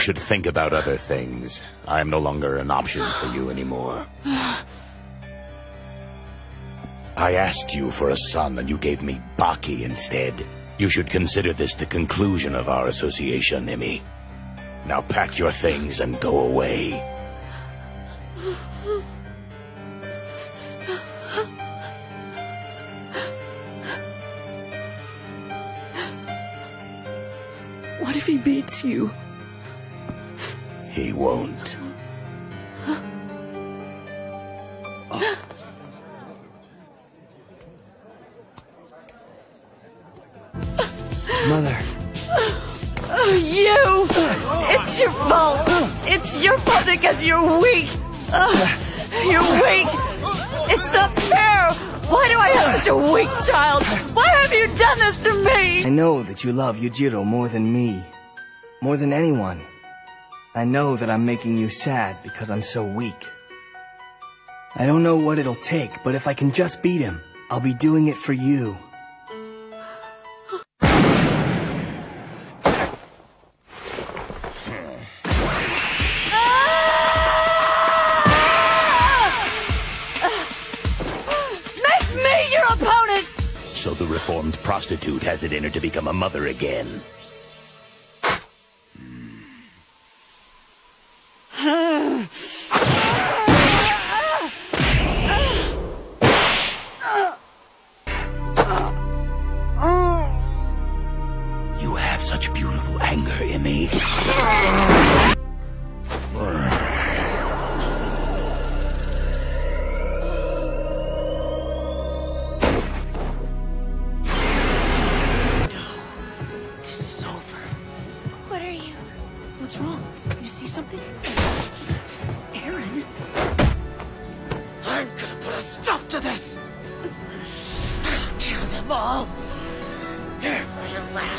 should think about other things. I am no longer an option for you anymore. I asked you for a son and you gave me Baki instead. You should consider this the conclusion of our association, Emmy. Now pack your things and go away. What if he beats you? He won't. Mother. Oh, you! It's your fault! It's your fault because you're weak! Oh, you're weak! It's not fair! Why do I have such a weak child? Why have you done this to me? I know that you love Yujiro more than me. More than anyone. I know that I'm making you sad because I'm so weak. I don't know what it'll take, but if I can just beat him, I'll be doing it for you. Make me your opponent! So the reformed prostitute has it in her to become a mother again. Have such beautiful anger, Emmy. This is over. What are you? What's wrong? You see something? Aaron? I'm gonna put a stop to this! I'll kill them all! Every last